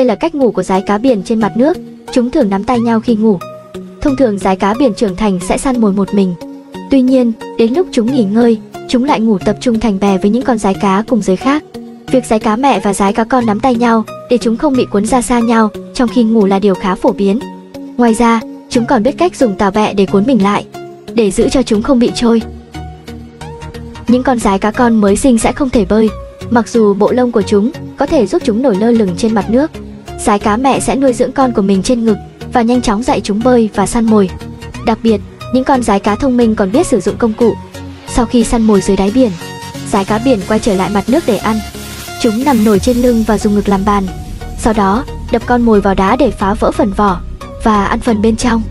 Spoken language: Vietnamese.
Đây là cách ngủ của rái cá biển trên mặt nước. Chúng thường nắm tay nhau khi ngủ. Thông thường rái cá biển trưởng thành sẽ săn mồi một mình. Tuy nhiên, đến lúc chúng nghỉ ngơi, chúng lại ngủ tập trung thành bè với những con rái cá cùng giới khác. Việc rái cá mẹ và rái cá con nắm tay nhau để chúng không bị cuốn ra xa nhau trong khi ngủ là điều khá phổ biến. Ngoài ra, chúng còn biết cách dùng tàu bẹ để cuốn mình lại, để giữ cho chúng không bị trôi. Những con rái cá con mới sinh sẽ không thể bơi, mặc dù bộ lông của chúng có thể giúp chúng nổi lơ lửng trên mặt nước. Sái cá mẹ sẽ nuôi dưỡng con của mình trên ngực và nhanh chóng dạy chúng bơi và săn mồi. Đặc biệt, những con rái cá thông minh còn biết sử dụng công cụ. Sau khi săn mồi dưới đáy biển, rái cá biển quay trở lại mặt nước để ăn. Chúng nằm nổi trên lưng và dùng ngực làm bàn. Sau đó, đập con mồi vào đá để phá vỡ phần vỏ và ăn phần bên trong.